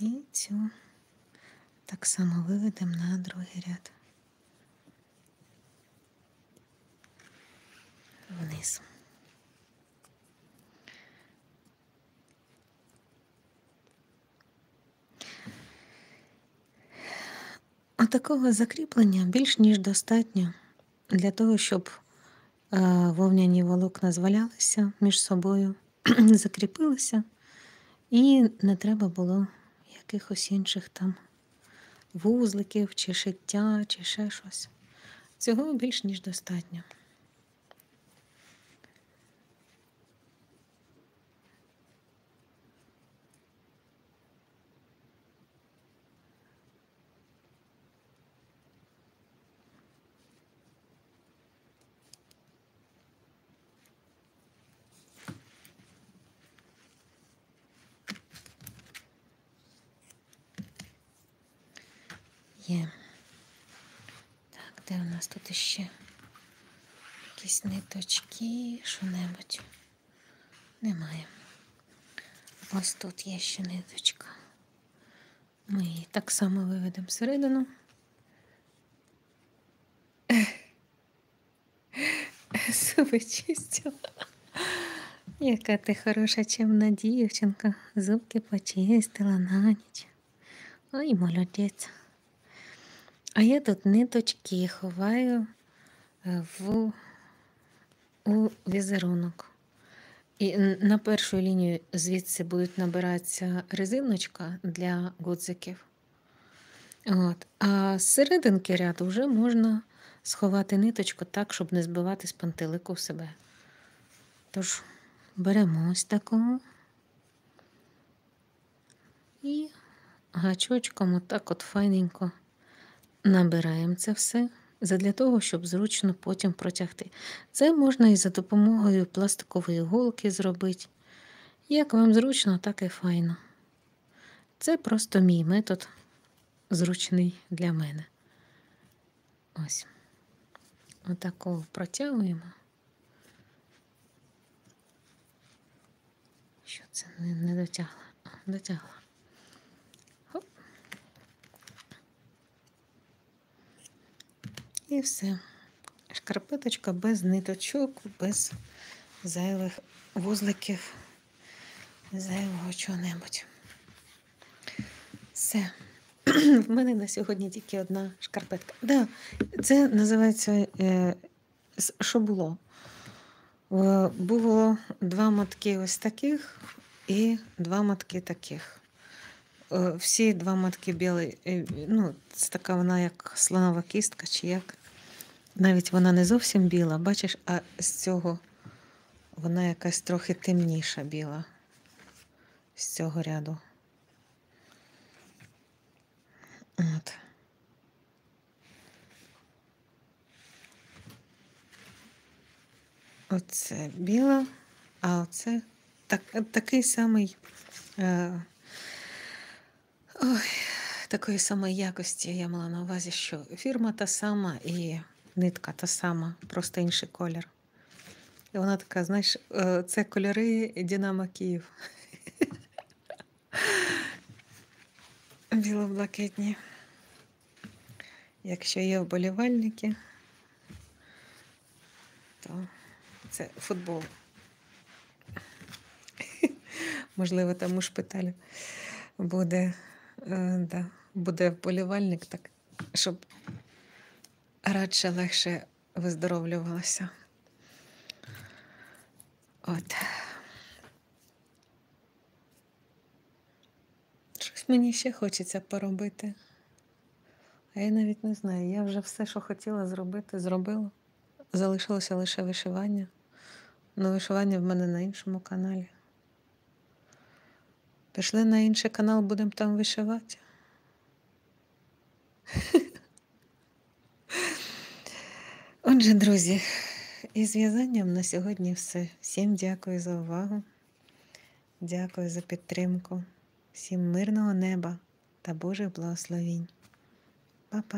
І цю так само виведемо на другий ряд. Вниз. Отакого закріплення більш ніж достатньо для того, щоб е, вовняні волокна звалялися між собою, закріпилися, і не треба було якихось інших там вузликів, чи шиття, чи ще щось. Цього більш ніж достатньо. Є. Так, де у нас тут іще якісь ниточки, що-небудь? Немає. Ось тут є ще ниточка. Ми її так само виведемо всередину. Зуби чистила. Яка ти хороша чимна дівчинка. Зубки почистила на ніч. Ой, молодець. А я тут ниточки ховаю е, в, у візерунок. І на першу лінію звідси будуть набиратися резиночка для гудзиків. От. А з серединки ряду вже можна сховати ниточку так, щоб не збивати з пантелику себе. Тож беремо ось таку і гачочком отак от файненько набираємо це все задля того, щоб зручно потім протягти. Це можна і за допомогою пластикової голки зробити. Як вам зручно, так і файно. Це просто мій метод зручний для мене. Ось. Отакого протягуємо. Що це не дотягла? Дотягла. І все. Шкарпеточка без ниточок, без зайвих вузликів, зайвого чого-небудь. Все. В мене на сьогодні тільки одна шкарпетка. Да, це називається е, що було. Е, Було два мотки ось таких і два мотки таких. Е, Всі два матки білі, ну, це така вона як слонова кістка, чи як. Навіть вона не зовсім біла, бачиш, а з цього вона якась трохи темніша біла з цього ряду. От. Оце біла, а оце так, такий самий. Е, ой, такої самої якості я мала на увазі, що фірма та сама і нитка та сама, просто інший колір. І вона така, знаєш, е, це кольори Динамо Київ. Біло-блакитні. Якщо є вболівальники, то це футбол. Можливо, там у шпиталі буде, е, да, буде вболівальник, так, щоб радше легше виздоровлювалася. От. Щось мені ще хочеться поробити. А я навіть не знаю. Я вже все, що хотіла зробити, зробила. Залишилося лише вишивання. Ну, вишивання в мене на іншому каналі. Пішли на інший канал, будемо там вишивати. Отже, друзі, із в'язанням на сьогодні все. Всім дякую за увагу. Дякую за підтримку. Всім мирного неба та Божих благословінь. Па-па.